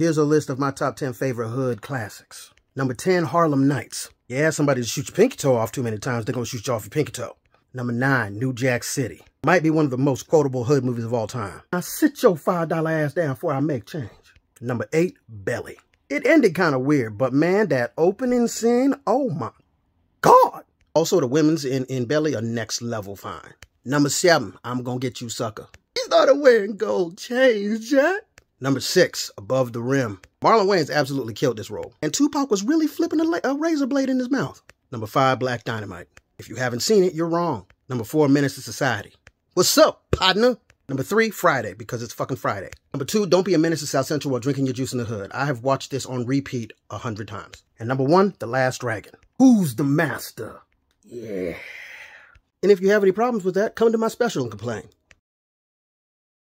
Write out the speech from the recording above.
Here's a list of my top 10 favorite hood classics. Number 10, Harlem Nights. Yeah, somebody to shoot your pinky toe off too many times, they're gonna shoot you off your pinky toe. Number 9, New Jack City. Might be one of the most quotable hood movies of all time. Now sit your $5 ass down before I make change. Number 8, Belly. It ended kind of weird, but man, that opening scene, oh my God. Also, the women's in, in Belly are next level fine. Number 7, I'm gonna get you sucker. He started wearing gold chains, Jack. Number six, Above the Rim. Marlon Wayans absolutely killed this role. And Tupac was really flipping a, a, razor blade in his mouth. Number five, Black Dynamite. If you haven't seen it, you're wrong. Number four, Menace to Society. What's up, partner? Number three, Friday, because it's fucking Friday. Number two, Don't Be a Menace to South Central while drinking your juice in the hood. I have watched this on repeat a hundred times. And number one, The Last Dragon. Who's the master? Yeah. And if you have any problems with that, come to my special and complain.